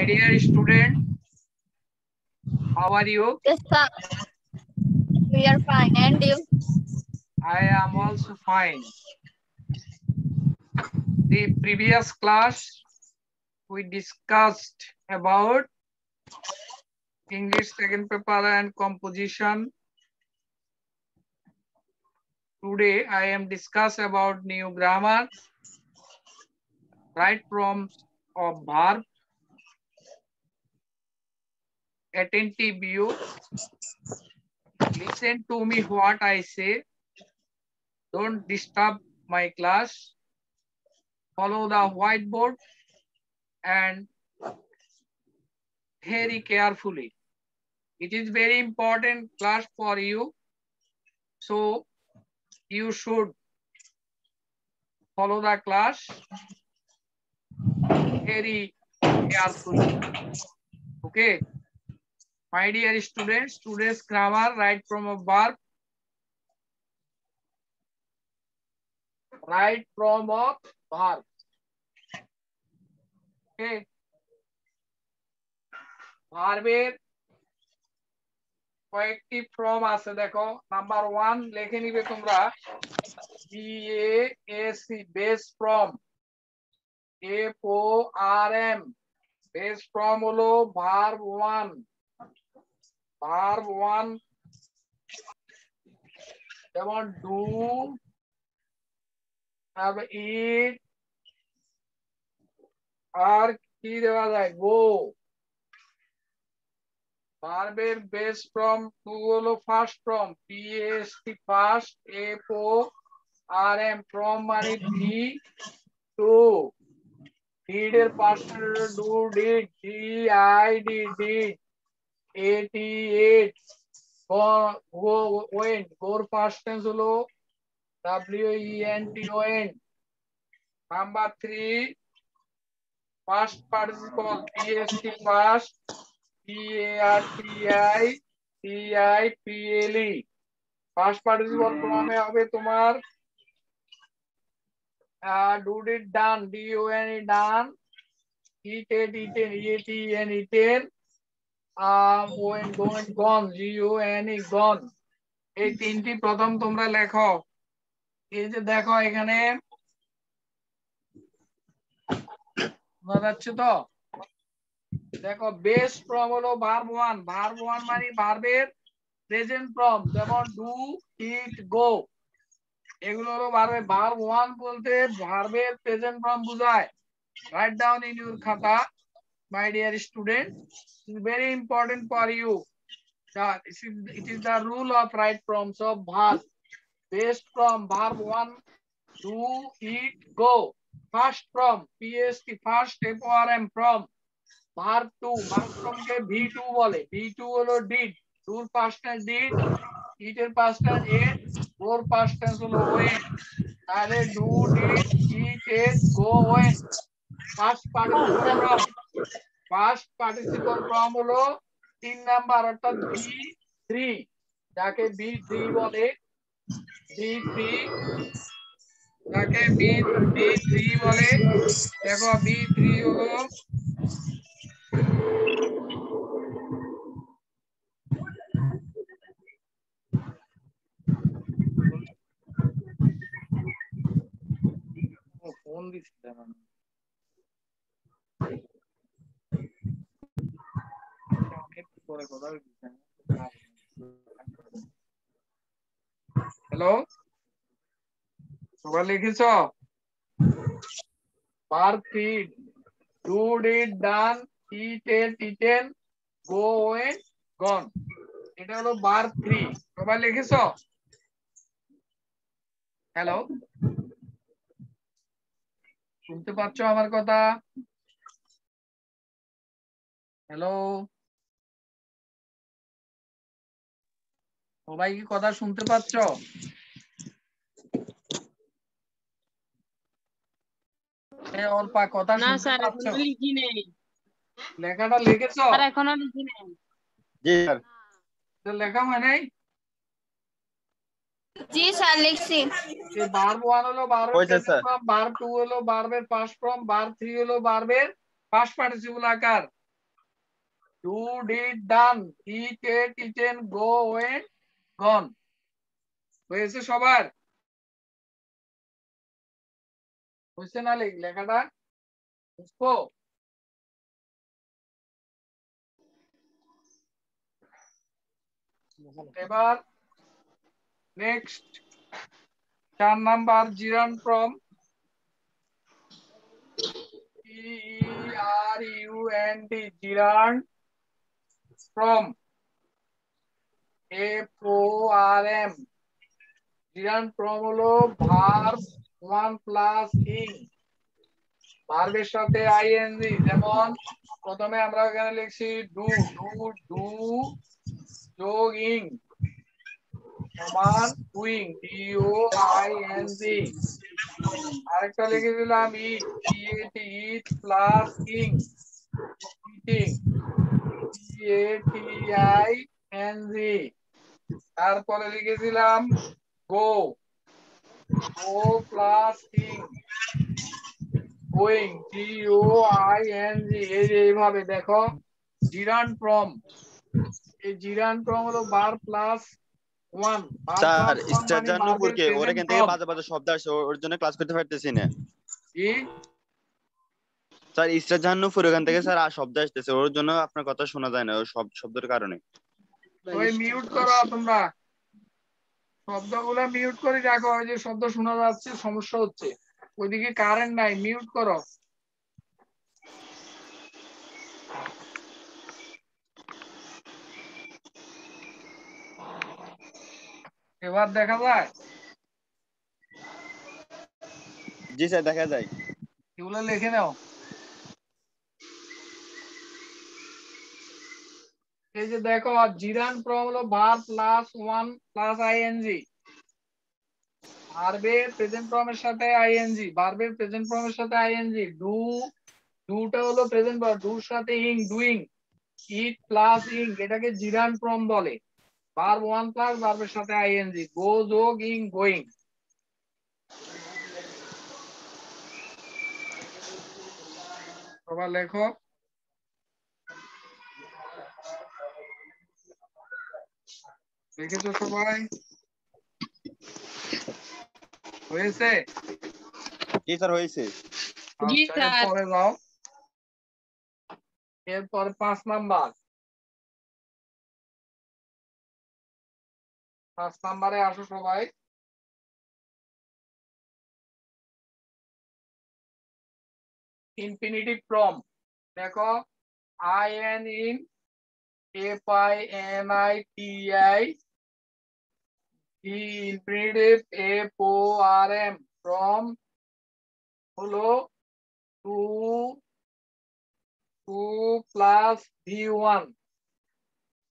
My dear student, how are you? Yes, sir. We are fine. And you? I am also fine. The previous class, we discussed about English second paper and composition. Today, I am discuss about new grammar, right forms of verb, attentive you. Listen to me what I say. Don't disturb my class. Follow the whiteboard and very carefully. It is very important class for you. So you should follow the class very carefully. Okay. My dear students, today's grammar, right from a verb. Right from a verb. Okay. ভার্বের কয়েকটি form আছে দেখো number one লিখে নিবে তোমরা B A C base form F O R M base form হলো verb one verb one যেমন do তারপর ইট আর কি দেওয়া যায় গো ভার্বের বেস ফ্রম টু হলো first form P S T first F O R M form মানে ভি টু ডিড এর person do did D I D did এটি ate went go first tense হলো W E N T O N number three first participle PST first P A R T I T I P L E first participle ফর্মে হবে তোমার do did done D O N E done eated eaten E A T N eaten went gone gone G O N E gone. এই তিনটি প্রথম তোমরা লেখো। এই যে দেখো এখানে যাচ্ছে তো? দেখো বেস ফর্ম হলো ভার্ব ওয়ান ভার্ব ওয়ান মানে ভার্বের প্রেজেন্ট ফর্ম যেমন ডু ইট গো এগুলো হলো ভার্বের। ভার্ব ওয়ান বলতে ভার্বের প্রেজেন্ট ফর্ম বোঝায়। রাইট ডাউন ইন ইউর খাতা। My dear student very important for you it is the rule of right forms of verb based from verb one do eat go first from pst first form from verb two verb from কে v2 বলে v2 হলো did doর past tense did eat এর past tense ate goর past tense হলো went তাহলে do did eat ate go went participle from first participle হলো তিন number, অর্থাৎ B three যাকে বি থ্রি বলে বি থ্রি যাকে বি বি থ্রি বলে, দেখো বি থ্রি হলো ফোন দিচ্ছি হ্যালো সবাই লিখেছ? বার feed do did done go went gone এটা হলো বার লিখেছ? হ্যালো শুনতে পাচ্ছ আমার কথা? হ্যালো সবাই কি কথা শুনতে পাচ্ছ? অল্পা কথা না শুনতে স্যার পাচ্ছ? এখনও লিখি লেখাটা লিখেছ? স্যার এখনও লিখি নেই। জি স্যার। তো লেখা হয় নাই? জি স্যার লিখছি। যে ওয়ান হলো টু হলো ভার্বের পাস্ট ফর্ম ভার্ব থ্রি হলো ভার্বের পাস্ট পার্টিসিপল আকার। Do did done eat ate eaten go went gone হয়েছে সবার? হয়েছে না লেখ লেখাটা? বুঝব এবার নেক্সট চার number gerund form R U N D gerund form F O R M gerund form হলো ভার্ব ওয়ান প্লাস ইং ভার্বের সাথে আইএনজি যেমন প্রথমে আমরা এখানে লিখছি ডু ডু ডু, যোগ ইং সমান doing D O I N G আরেকটা লিখে দিলাম eat eat plus ing eating I N G তারপরে লিখে দিলাম go go plus ing going G O I N G এই যে এইভাবে দেখো জিরান ফ্রম এই জিরান ফ্রম হলো বার প্লাস ওয়ান স্যার স্টার জান্নুপুরকে ওর এখান থেকে বাজে বাজে শব্দ আসে ওর- ওর জন্য ক্লাস করতে পারতেছি না। কি? স্যার স্টার জান্নুপুর ওখান থেকে স্যার আর শব্দ আসতেছে। ওর জন্য আপনার কথা শোনা যায় না ওই সব শব্দের কারণে। ওই মিউট করো তোমরা। শব্দগুলো মিউট করে রাখো ওই যে শব্দ শোনা যাচ্ছে সমস্যা হচ্ছে। ওইদিকে কারেন্ট নাই মিউট করো। এবার দেখা যায়। জি স্যার দেখা যায়। এগুলো লিখে নাও। এই যে দেখো, জিরান প্রম হলো verb plus one plus ING ভার্বের প্রেজেন্ট ফর্মের সাথে আইএনজি ভার্বের প্রেজেন্ট ফর্মের সাথে আইএনজি ডু ডুটা হলো প্রেজেন্ট ভার্ব ডুর সাথে ইং ডুইং ইট প্লাস ইং এটাকে জিরান ফর্ম বলে। ভার্ব ওয়ান প্লাস ভার্বের সাথে আইএনজি গো যোগ ইং গোয়িং সবার লেখো। লিখেছো সবাই। হয়েছে? জি স্যার হয়েছে। জি, আচ্ছা, স্যার। এরপরে যাও। এরপরে পাঁচ নাম্বার। পাঁচ নাম্বারে আসো সবাই। Infinitive form. দেখো I N in F I N I T I. Infinitive F O R M form হলো to to plus V one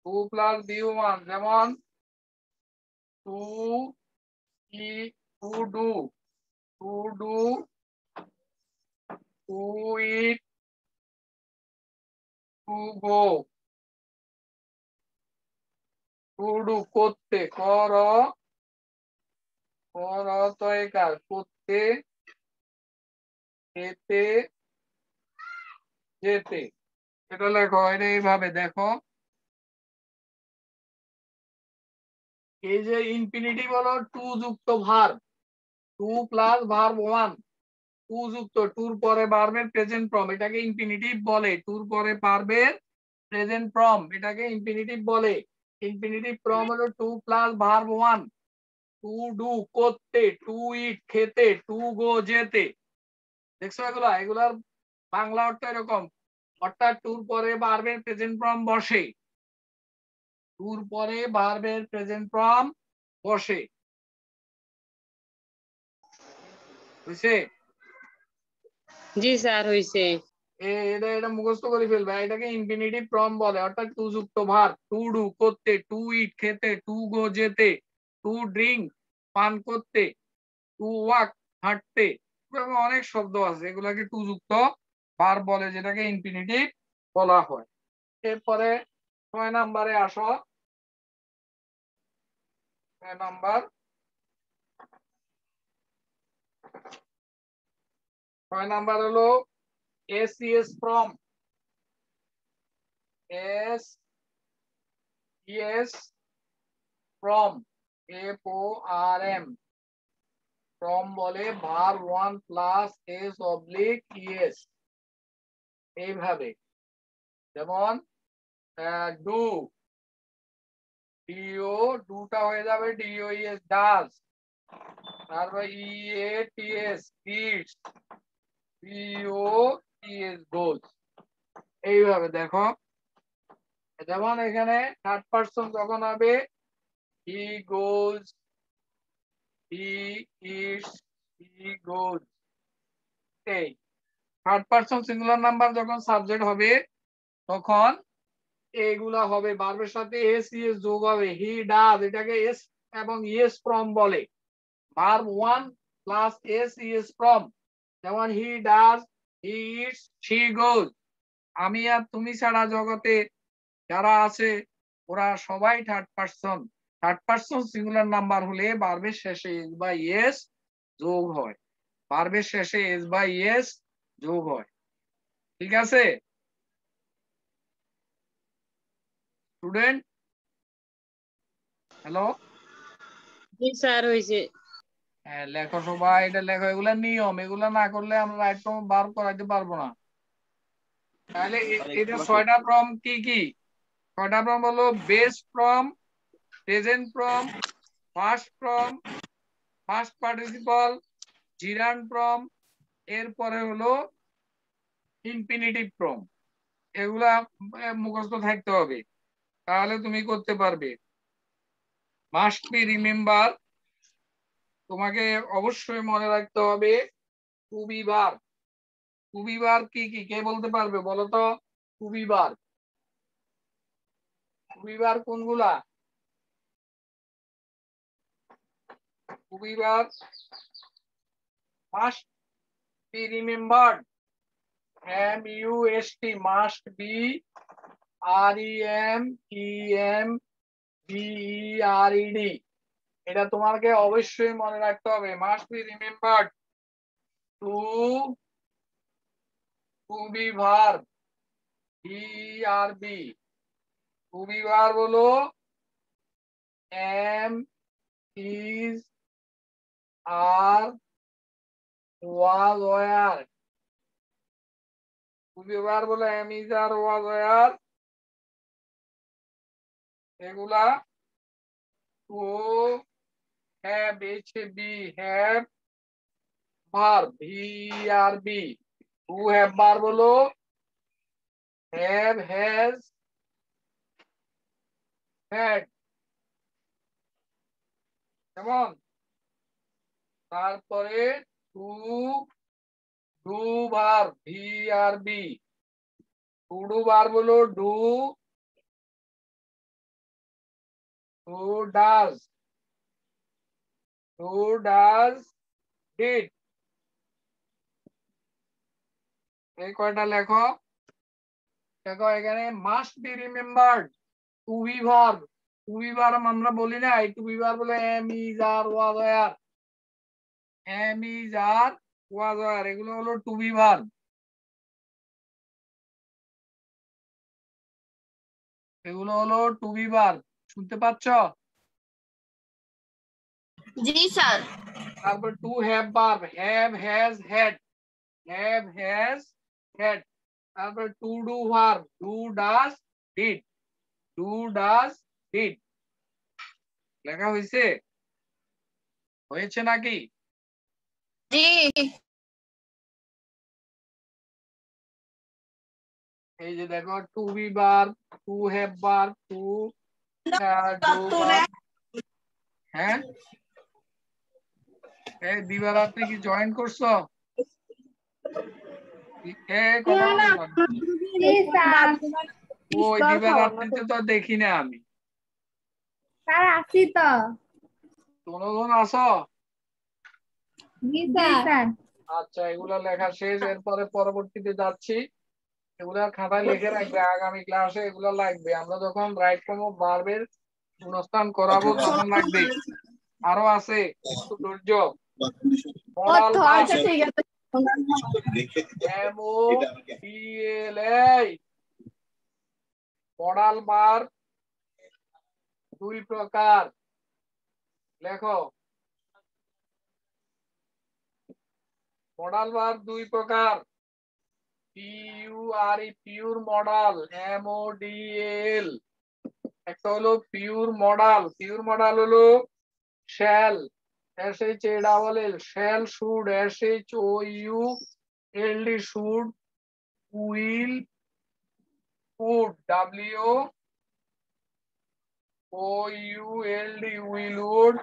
to plus V one যেমন to E to do to do to eat to go to do করতে কর কর? তয়কার করতে যেতে। যেতে এটা লেখো, এটা এইভাবে দেখো। এই যে ইনফিনিটিভ হলো টু যুক্ত verb to plus verb one to যুক্ত টুর পরে ভার্বের প্রেজেন্ট ফর্ম এটাকে ইনফিনিটিভ বলে। টুর পরে ভার্বের প্রেজেন্ট ফর্ম এটাকে ইনফিনিটিভ বলে। ইনফিনিটিভ ফর্ম হলো to plus verb one to do করতে টু ইট খেতে টু গো যেতে। দেখছ এগুলা? এগুলার বাংলা অর্থ এরকম। অর্থাৎ টুর পরে ভার্বের প্রেজেন্ট ফর্ম বসে। টুর পরে ভার্বের প্রেজেন্ট ফর্ম বসে। বুঝছে জি স্যার হয়েছে এ- এটা এটা মুখস্থ করে ফেলবে। এটাকে ইনফিনিটিভ ফর্ম বলে। অর্থাৎ টু যুক্ত ভার। টু ডু করতে টু ইট খেতে টু গো যেতে টু ড্রিঙ্ক পান করতে টু ওয়াক হাঁটতে। অনেক শব্দ আছে। এগুলাকে টু যুক্ত ভার বলে, যেটাকে ইনফিনিটিভ বলা হয়। এরপরে ছয় নাম্বারে আসো। ছয় নাম্বার। ছয় নাম্বার হলো S ES form S ES form F O R M form বলে verb one plus S oblique ES এইভাবে। যেমন ডু ডিও ডুটা হয়ে যাবে D O E S does তারপর E A T S eats P O T S goes এইভাবে দেখো। যেমন এখানে থার্ড পার্সন যখন হবে হি গোজ হি ইটস হি গোজ এই থার্ড পার্সন সিঙ্গুলার নাম্বার যখন সাবজেক্ট হবে, তখন এইগুলা হবে। বার্বের সাথে এস ইএস যোগ হবে। হি ডাজ এটাকে এস এবং ইএস ফ্রম বলে। Verb one plus S ES form যেমন হি ডাজ আমি আর তুমি ছাড়া জগতে যারা আছে, ওরা সবাই third person third person singular number হলে বার্বের শেষে এস বা ইএস যোগ হয়। বার্বের শেষে এস বাই এস যোগ হয়। ঠিক আছে? স্টুডেন্ট হ্যালো জি, স্যার, হয়েছে। হ্যাঁ লেখো সবাই এটা লেখো এগুলা নিয়ম এগুলা না করলে আমরা রাইট ফর্ম বার করাইতে পারব না। তাহলে এটা ছয়টা ফর্ম কি কি? ছয়টা ফর্ম হলো base form present form first form first participle gerund form এরপরে হলো ইনফিনিটিভ ফর্ম। এগুলা মুখস্থ থাকতে হবে। তাহলে তুমি করতে পারবে। মাস্ট বি রিমেম্বার তোমাকে অবশ্যই মনে রাখতে হবে কুবিবার কুবিবার কি কি? কে বলতে পারবে বলো তো? To be verb to be verb কোনগুলা? To be verb must be remembered M U S T must be R E M E M B R E D এটা তোমাকে অবশ্যই মনে রাখতে হবে। Must be remembered to to be verb be R B to be verb বলো am is are was were to be verb বলো am is are was were এগুলা to have H B have verb V R B who have বার বলো have has had কেমন তারপরে to do বার ভি আর বি টু ডু বার বলো do to does who does did? এই কয়টা লেখো? দেখো, এখানে must be remembered to be verb to be verb আমরা বলি না টু বি ভার্ব বলে am is are was were am is are was were এগুলো হলো টু বি ভার্ব এগুলো হলো টু বি শুনতে পাচ্ছ? জি স্যার তারপর to have verb have has had have has had তারপর to do verb do does did do does did লেখা হয়েছে হয়েছে নাকি জি এই যে দেখো টু বি বার টু হ্যাভ বার টু ডু হ্যাঁ এই দিবারাত্রি কি জয়েন করছ। ওই দিবারাত্রিতে তো দেখি না আমি। স্যার আসি তো। আসো। জি আচ্ছা এগুলা লেখা শেষ। এরপরে পরবর্তীতে যাচ্ছি। এগুলা খাতায় লিখে রাখবে। আগামী ক্লাসে এগুলা লাগবে। আমরা যখন রাইট ফর্ম অফ ভার্বের শূন্যস্থান করাবো তখন লাগবে। আরও আছে একটু ধৈর্য। মডাল আচ্ছা ঠিক আছে। এম ও পি এল এই। মডাল বার দুই প্রকার লেখো। মডাল বার দুই প্রকার P U R pure modal M O D L একটা হলো পিওর মডাল পিওর মডাল হলো shall A double L shall should S H O U L D should will would W O U L D will would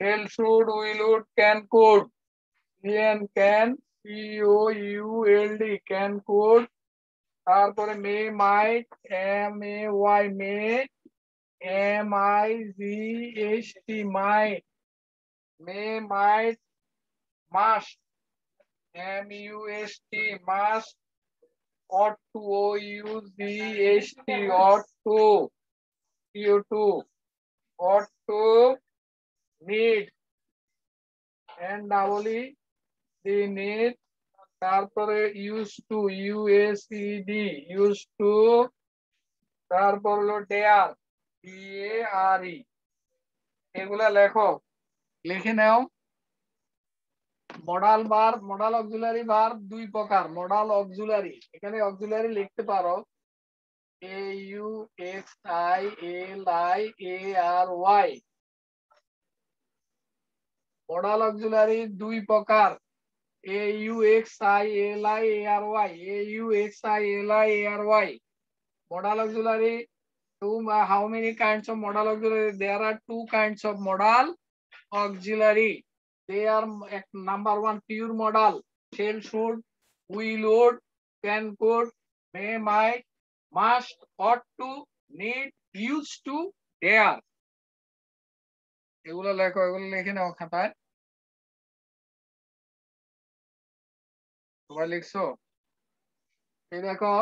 shall should, will, would, can, could, can can c o, u, l, d, can, could, তারপরে may might M A Y may M I G H T might may might must M U S T must ought to o u z h t ought to co to ought to need and double e the need, তারপরে use to U S E D use to তারপর হলো dare D A R E এগুলা লেখো। লিখে নাও। Modal বার modal auxiliary বার দুই প্রকার মডাল অক্সিলারি এখানে অক্সিলারি লিখতে পারো। A U X I L I A R Y modal auxiliary দুই প্রকার। A U X I L I A R Y A U X I L I A R Y modal auxiliary two uh, how many kinds of modal auxiliary? There two kinds of modal. Auxiliary they are number one pure modal shall should will would can could may might must ought to need used to dare এগুলো লেখো এগুলো লিখে নাও খাতায় সবাই লিখছো এই দেখো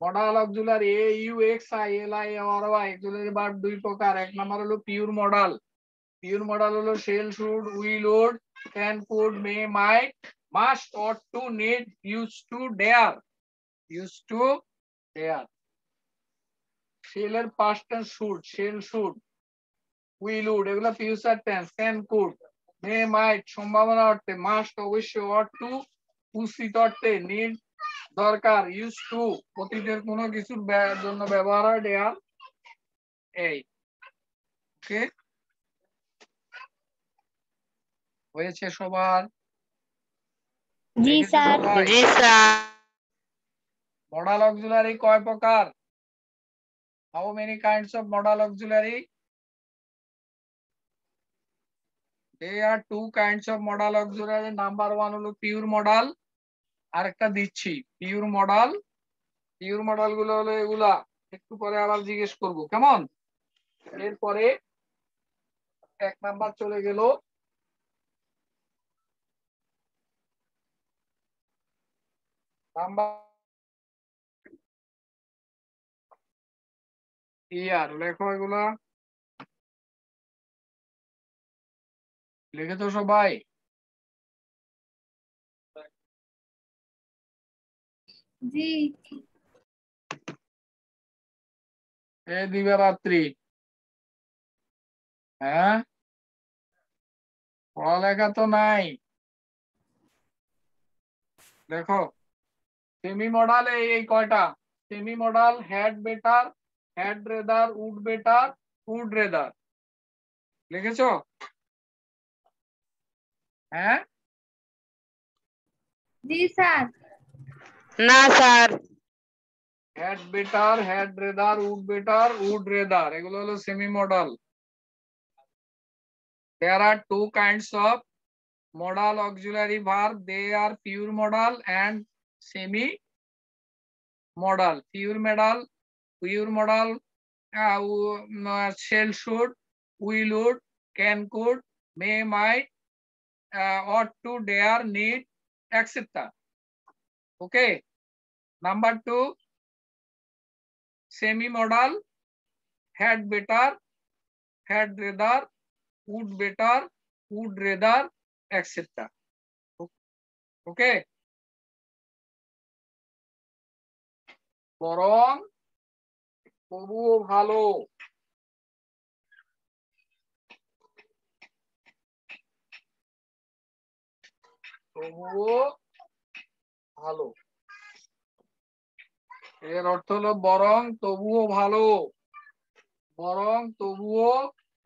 modal auxiliary A U X I L I R Y auxiliary verb দুই প্রকার এক নাম্বার হলো পিওর মডাল পিওর মডাল হলো shall should will would can could may might must ought to need use to dare use to dare শেলের past tense should shall should will would এগুলো future tense can could may might সম্ভাবনা অর্থে must অবশ্যই ought to উচিত অর্থে need দরকার use to অতীতের কোনো কিছুর জন্য ব্যবহার হয় দেয়া এই ওকে হয়েছে সবার? জি স্যার। জি স্যার। মডাল অক্সিলারি কয় প্রকার? How many kinds of modal auxiliary there are two kinds of modal auxiliary. Number one হলো পিওর মডাল আরেকটা দিচ্ছি। পিওর মডাল পিওর মডালগুলো হলো এগুলা। একটু পরে আবার জিজ্ঞেস করব কেমন? এরপরে এক নাম্বার চলে গেল। নাম্বার ইয়ার লেখো এগুলা? লিখে তো সবাই। জি। এ দিবারাত্রি। হ্যাঁ? পড়ালেখা তো নাই। দেখো। সেমি মডাল এই কয়টা semi modal had better had rather would better would rather লিখেছো হ্যাঁ জি স্যার না sir had better had rather would better would rather এগুলো হলো semi modal there are two kinds of modal auxiliary verb. They are pure modal and semi modal pure modal pure modal uh, uh, shall should will would can could may might uh, ought to dare need etc okay number two semi modal had better had rather would better would rather etc okay বরং তবুও ভালো। তবুও ভালো। এর অর্থ হলো বরং তবুও ভালো। বরং তবুও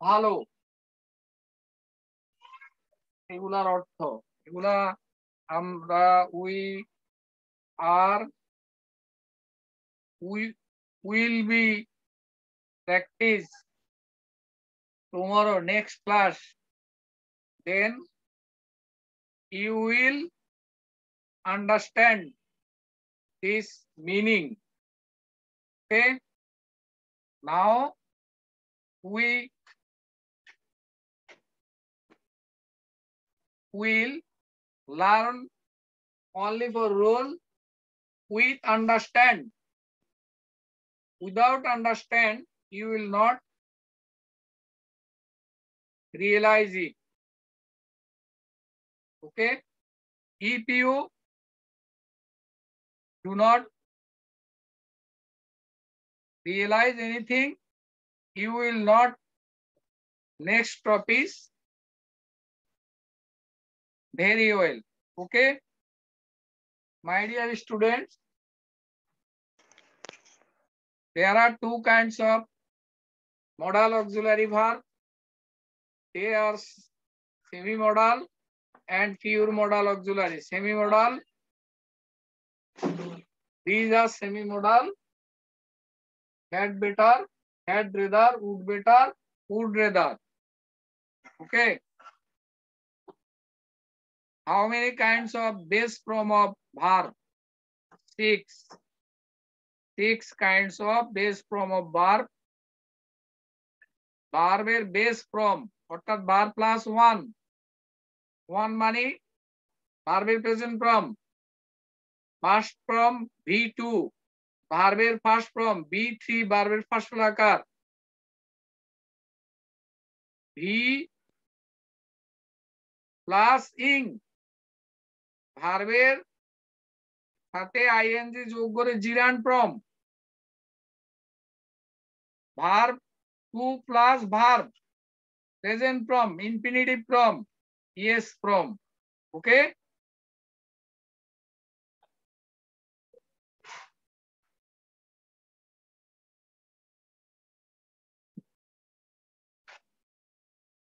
ভালো। এগুলার অর্থ। এগুলা আমরা we are we will be practice tomorrow next class. Then you will understand this meaning. Okay? Now we will learn only for rule with understand. Without understand you will not realize it okay if you do not realize anything you will not next topic very well okay my dear students there are two kinds of modal auxiliary verb they are semi modal and pure modal auxiliary semi modal these are semi modal had better had rather would better would rather okay how many kinds of base form of verb six six kinds of base form of verb ভার্বের base form অর্থাৎ বার plus one one মানে ভার্বের present form first form V two ভার্বের first form B three ভার্বের first আকার. V plus ing ভার্বের সাথে আইএনজি যোগ করে gerund form verb to plus verb present from infinitive from yes from okay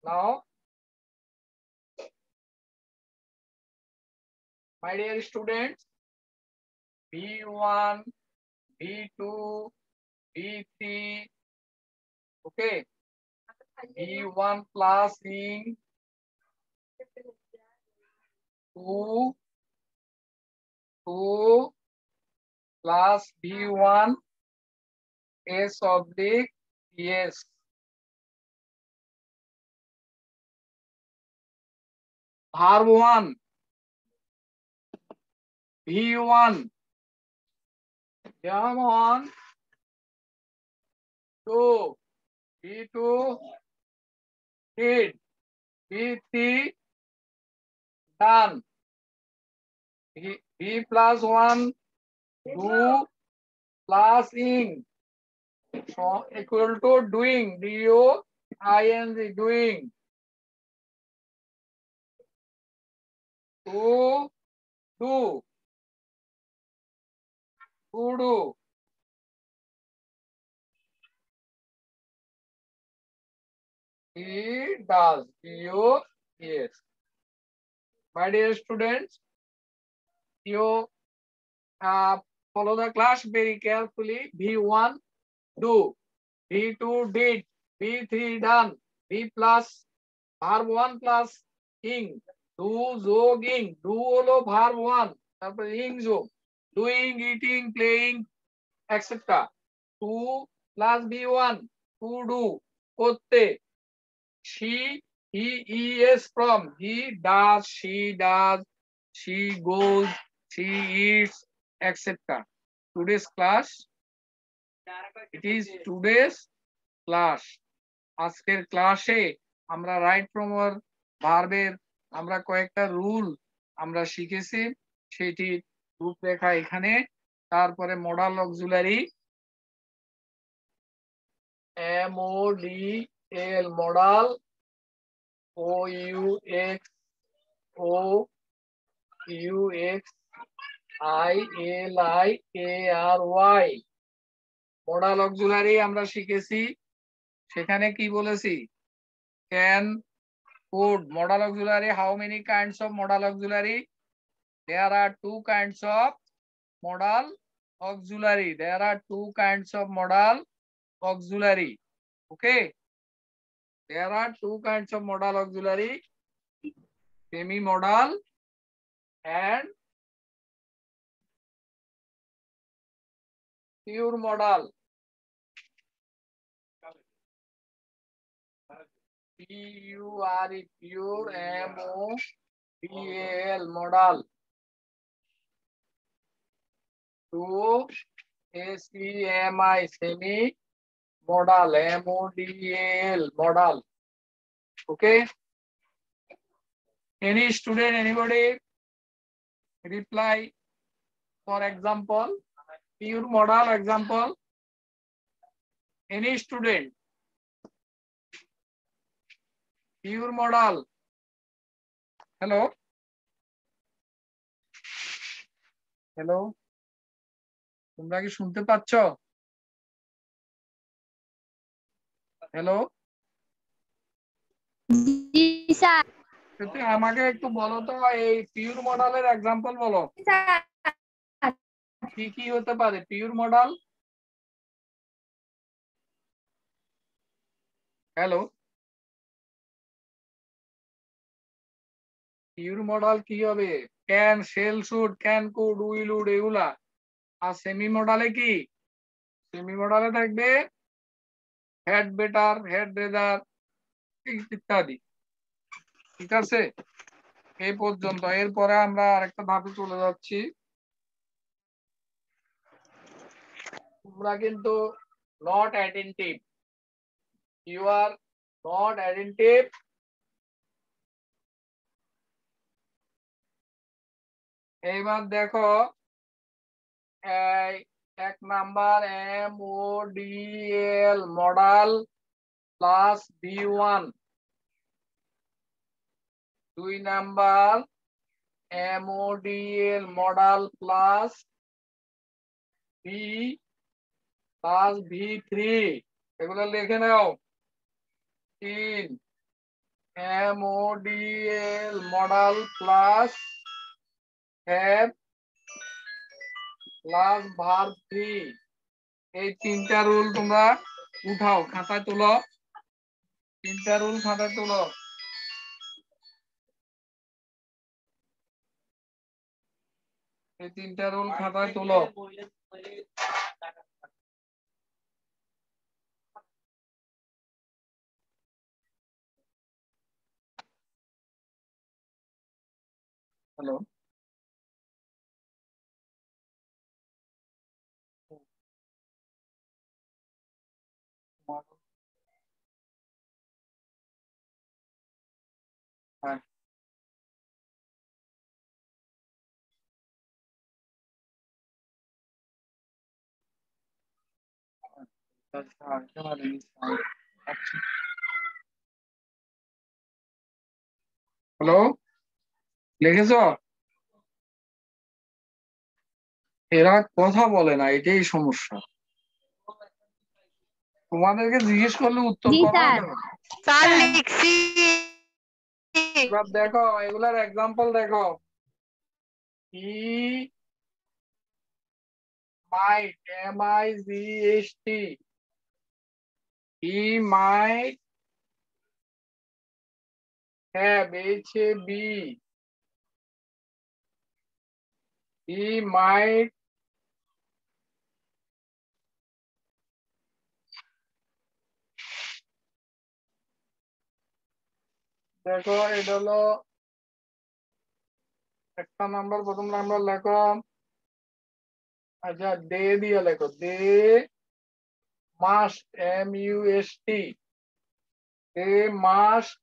now my dear students b1 b2 b3 okay. B1 plus in 2 2 plus B1 S. Oblique yes. Verb 1 B1 Come on. 2 B2 did B3 done B plus 1 do plus ing so equal to doing do ing doing to do to do He does. You yes. My dear students, you uh, follow the class very carefully. B1 do, B2 did, B3 done, B plus verb 1 plus ing, do jogging, do হলো verb 1, তারপরে ing যোগ, doing, eating, playing, etc. 2 plus B1, to do, করতে, she he he is from he does she does she goes she eats etc today's class it is today's class আজকের ক্লাসে আমরা right from ভার্বের আমরা কয়েকটা rule আমরা শিখেছি সেটি রূপরেখা এখানে তারপরে modal auxiliary M O D L modal O U X O U X I L I A R Y modal auxiliary আমরা শিখেছি সেখানে কি বলেছি can could modal auxiliary how many kinds of modal auxiliary there are two kinds of modal auxiliary there are two kinds of modal auxiliary okay There are two kinds of modal auxiliary, semi-modal and pure modal. P-U-R-E, pure, M-O-D-A-L, modal. To S-E-M-I, semi, modal M O D A L modal. Okay. Any student, anybody reply? For example, pure modal example. Any student? Pure modal hello hello তোমরা কি শুনতে পাচ্ছ hello জি sir. সত্যি আমাকে একটু বলো তো এই পিওর মডেলের এক্সাম্পল বলো। স্যার। কি কি হতে পারে? Pure modal hello pure modal কি হবে? Can shall should can could will would এগুলা। আর সেমি মডেলে কি? সেমি মডেলে থাকবে হেড বেটার হেড রেজার ইত্যাদি। ঠিক আছে? এই পর্যন্ত। এরপরে আমরা আরেকটা ধাপে চলে যাচ্ছি। তোমরা কিন্তু not attentive you are not attentive এইবার দেখো, এই এক number M O D L modal plus V one দুই number M O D L modal plus be plus V three এগুলো লিখে নাও। তিন M O D L modal plus have plus verb three এই তিনটা রুল তোমরা উঠাও, খাতায় তুলো। তিনটা রুল খাতায় তুলো। এই তিনটা রুল খাতায় তুলো। হ্যালো হ্যাঁ হ্যালো লিখেছ এরা কথা বলে না এটাই সমস্যা। তোমাদেরকে জিজ্ঞেস করলে উত্তর স্যার। লিখছি। দেখো এগুলার এক্সাম্পল দেখো। ই might M I Z H T. He might have H A B. He might দেখো, এটা হলো একটা নাম্বার প্রথম নাম্বার লেখো। আচ্ছা দে দিয়ে লেখো। They must M U S T they must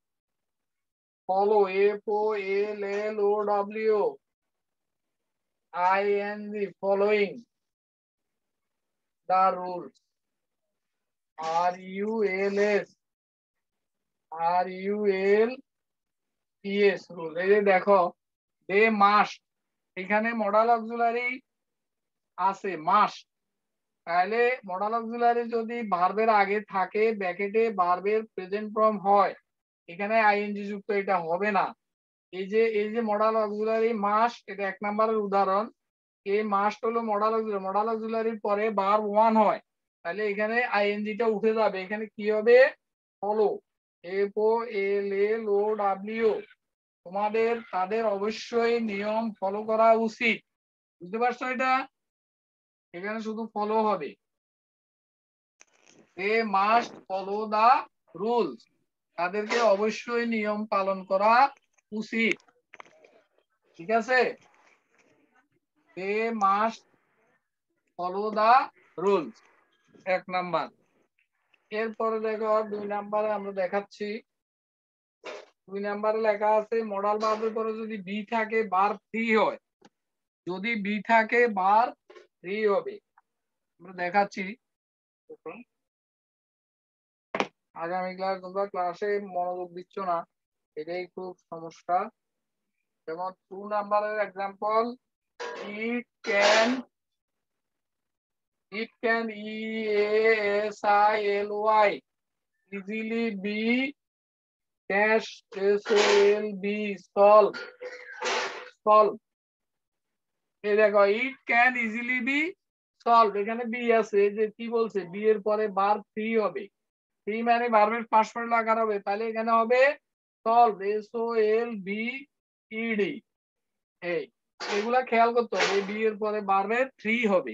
follow F O L L O W I N G following the rules R U L S R U L E S rule এই যে দেখো, they must এখানে modal auxiliary আছে must তাহলে modal auxiliary যদি ভার্বের আগে থাকে ব্যাকেটে ভার্বের প্রেজেন্ট ফর্ম হয়, এখানে আইএনজি যুক্ত এটা হবে না। এই যে এই যে মডাল অক্সিলারি মাস্ট এটা এক নম্বরের উদাহরণ। এই মাস্ট হলো মডাল অক্সিলারি মডাল অক্সিলারির পরে বার ওয়ান হয়। তাহলে এখানে আইএনজিটা উঠে যাবে। এখানে কি হবে? Follow F O L L O W তোমাদের, তাদের অবশ্যই নিয়ম ফলো করা উচিত। বুঝতে পারছ এটা? এখানে শুধু ফলো হবে। এ মাস্ট ফলো দা রুলস তাদেরকে অবশ্যই নিয়ম পালন করা উচিত। ঠিক আছে? এ মাস্ট ফলো দা রুলস এক নাম্বার। এরপরে দেখো দুই নাম্বারে আমরা দেখাচ্ছি। দুই নাম্বারে লেখা আছে মডাল বার্বের পরে যদি বি থাকে বার থ্রি হয়। যদি বি থাকে বার থ্রি হবে। আমরা দেখাচ্ছি। আগামী ক্লাস তোমরা ক্লাসে মনোযোগ দিচ্ছ না। এটাই খুব সমস্যা। যেমন টু নাম্বারের example E can it can e a s i l y. Easily be dash s o l b solve solve এই দেখো it can easily be solve এখানে বি আছে যে কি বলছে? বি এর পরে বার থ্রি হবে। থ্রি মানে ভার্বের পাঁচ পার্ট আকার হবে। তাহলে এখানে হবে solve S O L V ED এই, এগুলা খেয়াল করতে হবে। বি এর পরে ভার্বের থ্রি হবে।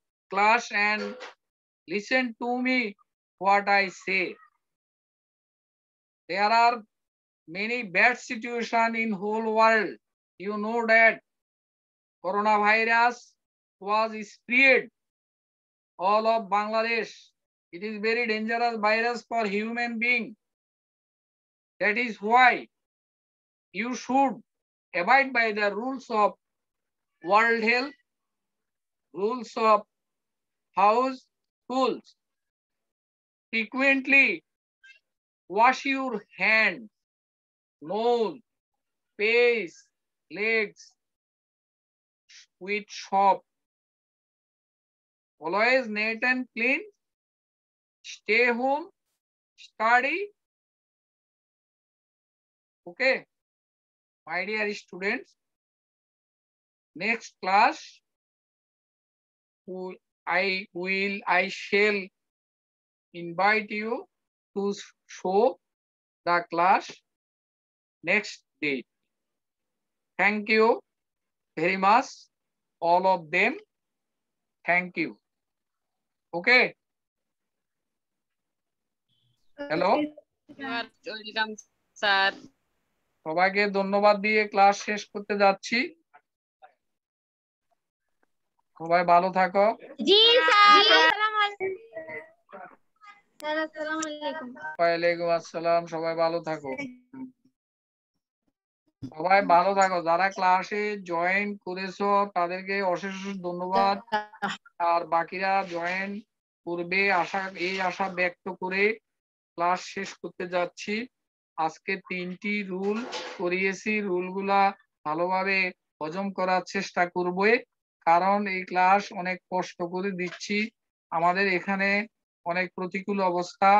class and listen to me what I say. There are many bad situation in whole world. You know that coronavirus was spread all of Bangladesh. It is very dangerous virus for human being. That is why you should abide by the rules of World Health, rules of house schools. Frequently wash your hands, nose, face, legs, with soap. Always neat and clean. Stay home. Study. Okay. My dear students, next class, who I will, I shall invite you to show the class next day. Thank you very much, all of them. Thank you. Okay. Sir. সবাইকে ধন্যবাদ দিয়ে class শেষ করতে যাচ্ছি সবাই ভালো থাকো। জি স্যার। আসসালামু আলাইকুম। ওয়ালাইকুম আসসালাম সবাই ভালো থাকো। সবাই ভালো থাকো। যারা ক্লাসে জয়েন করেছ তাদেরকে অশেষ অশেষ ধন্যবাদ। আর বাকিরা জয়েন করবে আশা এই আশা ব্যক্ত করে ক্লাস শেষ করতে যাচ্ছি। আজকে তিনটি রুল করিয়েছি। রুলগুলা ভালোভাবে হজম করার চেষ্টা করবে। কারণ এই ক্লাস অনেক কষ্ট করে দিচ্ছি। আমাদের এখানে অনেক প্রতিকূল অবস্থা।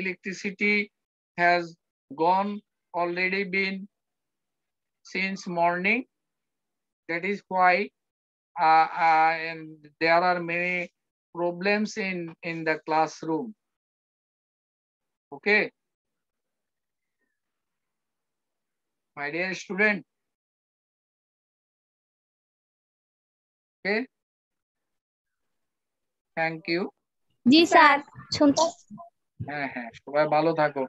Electricity has gone already been since morning that is why there are many problems in in the classroom okay my dear student okay. Thank you. জি স্যার শুনতে হ্যাঁ হ্যাঁ সবাই ভালো থাকো।